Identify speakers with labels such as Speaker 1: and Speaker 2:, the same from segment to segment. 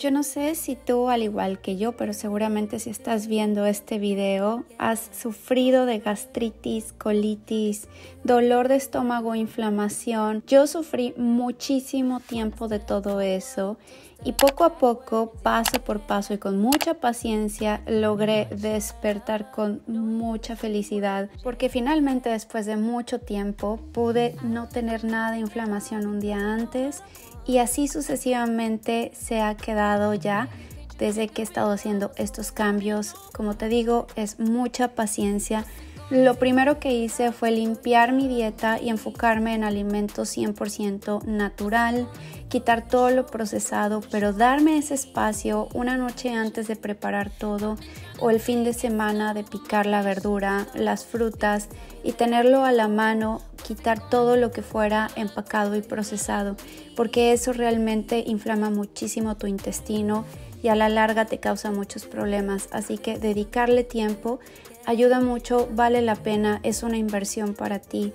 Speaker 1: Yo no sé si tú, al igual que yo, pero seguramente si estás viendo este video, has sufrido de gastritis, colitis, dolor de estómago, inflamación. Yo sufrí muchísimo tiempo de todo eso y poco a poco, paso por paso y con mucha paciencia, logré despertar con mucha felicidad porque finalmente después de mucho tiempo pude no tener nada de inflamación un día antes y así sucesivamente se ha quedado ya desde que he estado haciendo estos cambios. Como te digo, es mucha paciencia. Lo primero que hice fue limpiar mi dieta y enfocarme en alimentos 100% natural, quitar todo lo procesado, pero darme ese espacio una noche antes de preparar todo o el fin de semana de picar la verdura, las frutas y tenerlo a la mano quitar todo lo que fuera empacado y procesado, porque eso realmente inflama muchísimo tu intestino y a la larga te causa muchos problemas. Así que dedicarle tiempo ayuda mucho, vale la pena, es una inversión para ti.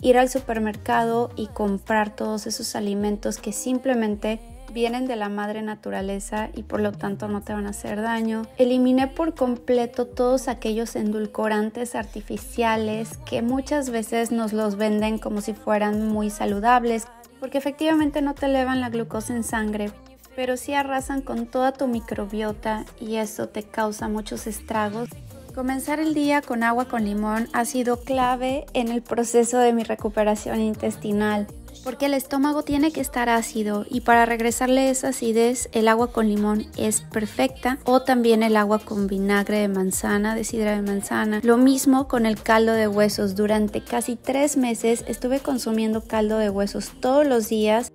Speaker 1: Ir al supermercado y comprar todos esos alimentos que simplemente vienen de la madre naturaleza y por lo tanto no te van a hacer daño. Eliminé por completo todos aquellos endulcorantes artificiales que muchas veces nos los venden como si fueran muy saludables, porque efectivamente no te elevan la glucosa en sangre, pero sí arrasan con toda tu microbiota y eso te causa muchos estragos. Comenzar el día con agua con limón ha sido clave en el proceso de mi recuperación intestinal porque el estómago tiene que estar ácido y para regresarle esa acidez el agua con limón es perfecta o también el agua con vinagre de manzana, de sidra de manzana. Lo mismo con el caldo de huesos. Durante casi tres meses estuve consumiendo caldo de huesos todos los días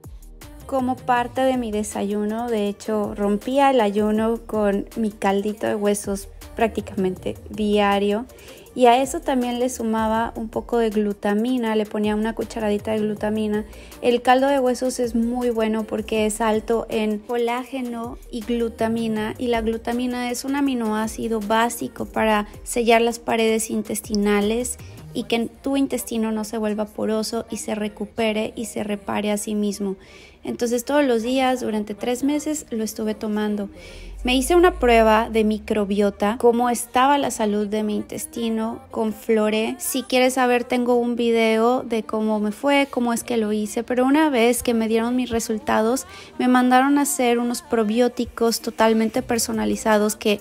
Speaker 1: como parte de mi desayuno. De hecho, rompía el ayuno con mi caldito de huesos prácticamente diario y a eso también le sumaba un poco de glutamina, le ponía una cucharadita de glutamina. El caldo de huesos es muy bueno porque es alto en colágeno y glutamina y la glutamina es un aminoácido básico para sellar las paredes intestinales y que tu intestino no se vuelva poroso y se recupere y se repare a sí mismo. Entonces todos los días durante tres meses lo estuve tomando. Me hice una prueba de microbiota, cómo estaba la salud de mi intestino con Flore. Si quieres saber, tengo un video de cómo me fue, cómo es que lo hice, pero una vez que me dieron mis resultados, me mandaron a hacer unos probióticos totalmente personalizados que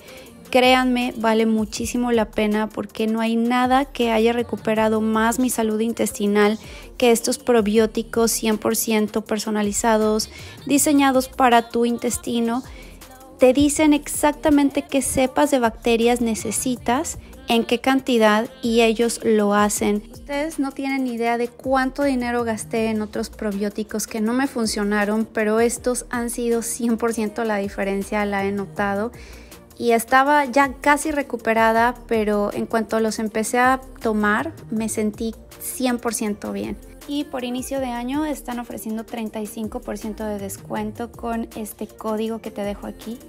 Speaker 1: créanme, vale muchísimo la pena porque no hay nada que haya recuperado más mi salud intestinal que estos probióticos 100% personalizados, diseñados para tu intestino te dicen exactamente qué cepas de bacterias necesitas, en qué cantidad y ellos lo hacen. Ustedes no tienen idea de cuánto dinero gasté en otros probióticos que no me funcionaron, pero estos han sido 100% la diferencia, la he notado. Y estaba ya casi recuperada, pero en cuanto los empecé a tomar, me sentí 100% bien y por inicio de año están ofreciendo 35% de descuento con este código que te dejo aquí.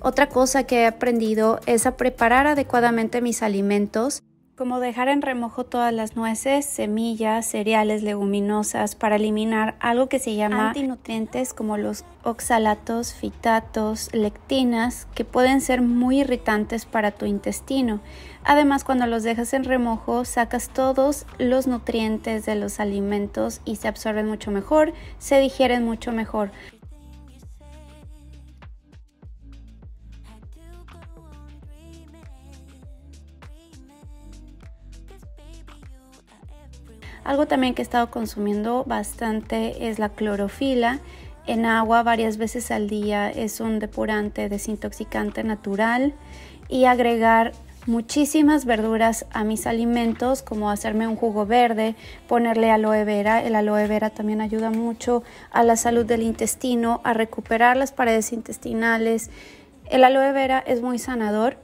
Speaker 1: Otra cosa que he aprendido es a preparar adecuadamente mis alimentos como dejar en remojo todas las nueces, semillas, cereales, leguminosas para eliminar algo que se llama antinutrientes como los oxalatos, fitatos, lectinas, que pueden ser muy irritantes para tu intestino. Además, cuando los dejas en remojo, sacas todos los nutrientes de los alimentos y se absorben mucho mejor, se digieren mucho mejor. Algo también que he estado consumiendo bastante es la clorofila en agua varias veces al día. Es un depurante, desintoxicante natural y agregar muchísimas verduras a mis alimentos, como hacerme un jugo verde, ponerle aloe vera. El aloe vera también ayuda mucho a la salud del intestino, a recuperar las paredes intestinales. El aloe vera es muy sanador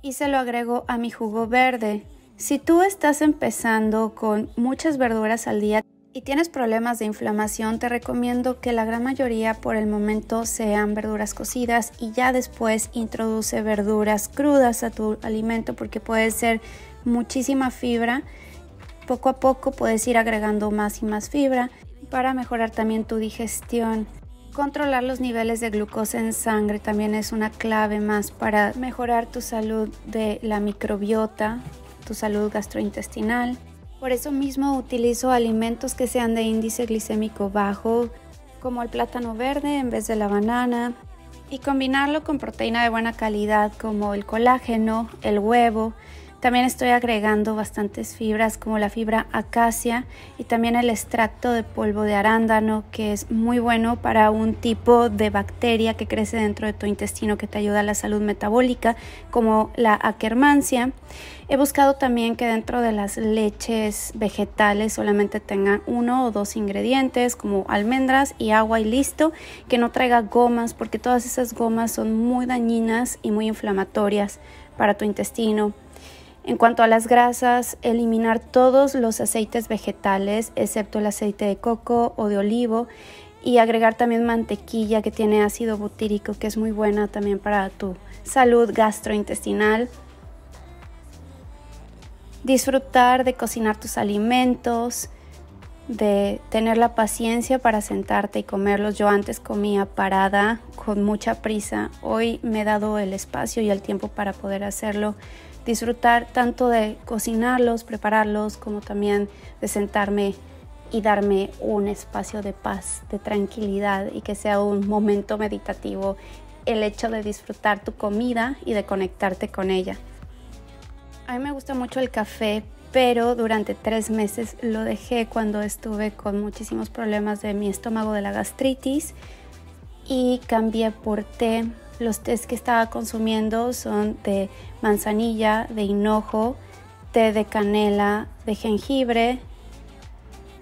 Speaker 1: y se lo agrego a mi jugo verde. Si tú estás empezando con muchas verduras al día y tienes problemas de inflamación, te recomiendo que la gran mayoría por el momento sean verduras cocidas y ya después introduce verduras crudas a tu alimento porque puede ser muchísima fibra. Poco a poco puedes ir agregando más y más fibra para mejorar también tu digestión. Controlar los niveles de glucosa en sangre también es una clave más para mejorar tu salud de la microbiota, tu salud gastrointestinal. Por eso mismo utilizo alimentos que sean de índice glicémico bajo, como el plátano verde en vez de la banana, y combinarlo con proteína de buena calidad como el colágeno, el huevo, también estoy agregando bastantes fibras como la fibra acacia y también el extracto de polvo de arándano que es muy bueno para un tipo de bacteria que crece dentro de tu intestino que te ayuda a la salud metabólica como la Akkermansia. He buscado también que dentro de las leches vegetales solamente tengan uno o dos ingredientes como almendras y agua y listo, que no traiga gomas porque todas esas gomas son muy dañinas y muy inflamatorias para tu intestino. En cuanto a las grasas, eliminar todos los aceites vegetales, excepto el aceite de coco o de olivo, y agregar también mantequilla que tiene ácido butírico, que es muy buena también para tu salud gastrointestinal. Disfrutar de cocinar tus alimentos, de tener la paciencia para sentarte y comerlos. Yo antes comía parada con mucha prisa. Hoy me he dado el espacio y el tiempo para poder hacerlo disfrutar tanto de cocinarlos, prepararlos, como también de sentarme y darme un espacio de paz, de tranquilidad y que sea un momento meditativo el hecho de disfrutar tu comida y de conectarte con ella. A mí me gusta mucho el café, pero durante tres meses lo dejé cuando estuve con muchísimos problemas de mi estómago de la gastritis y cambié por té los tés que estaba consumiendo son de manzanilla, de hinojo, té de canela, de jengibre,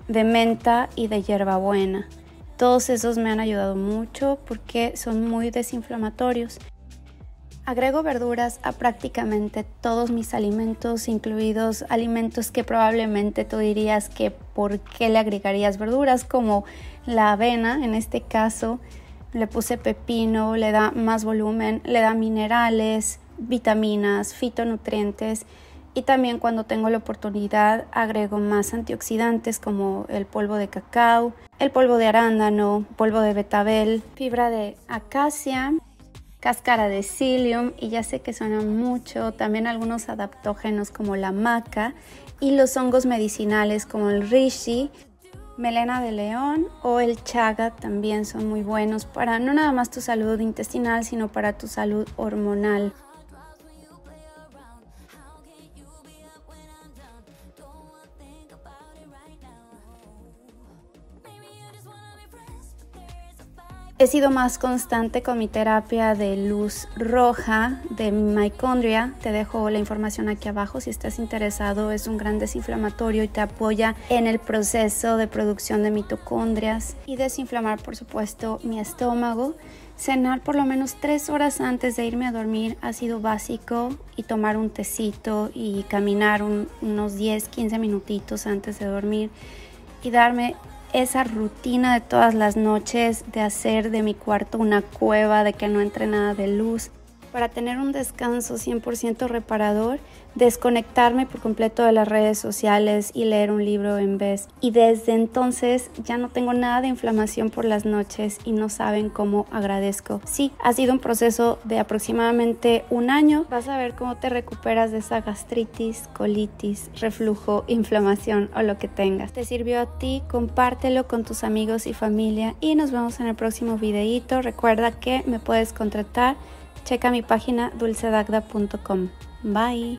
Speaker 1: de menta y de hierbabuena. Todos esos me han ayudado mucho porque son muy desinflamatorios. Agrego verduras a prácticamente todos mis alimentos, incluidos alimentos que probablemente tú dirías que por qué le agregarías verduras, como la avena en este caso, le puse pepino, le da más volumen, le da minerales, vitaminas, fitonutrientes. Y también cuando tengo la oportunidad agrego más antioxidantes como el polvo de cacao, el polvo de arándano, polvo de betabel, fibra de acacia, cáscara de psyllium y ya sé que suena mucho, también algunos adaptógenos como la maca y los hongos medicinales como el reishi melena de león o el chaga también son muy buenos para no nada más tu salud intestinal, sino para tu salud hormonal. He sido más constante con mi terapia de luz roja de mitocondria. Te dejo la información aquí abajo si estás interesado. Es un gran desinflamatorio y te apoya en el proceso de producción de mitocondrias y desinflamar, por supuesto, mi estómago. Cenar por lo menos tres horas antes de irme a dormir ha sido básico y tomar un tecito y caminar unos 10, 15 minutitos antes de dormir y darme esa rutina de todas las noches de hacer de mi cuarto una cueva, de que no entre nada de luz, para tener un descanso 100% reparador, desconectarme por completo de las redes sociales y leer un libro en vez. Y desde entonces ya no tengo nada de inflamación por las noches y no saben cómo agradezco. Sí, ha sido un proceso de aproximadamente un año. Vas a ver cómo te recuperas de esa gastritis, colitis, reflujo, inflamación o lo que tengas. ¿Te sirvió a ti? Compártelo con tus amigos y familia y nos vemos en el próximo videito. Recuerda que me puedes contratar Checa mi página dulcedagda.com. Bye.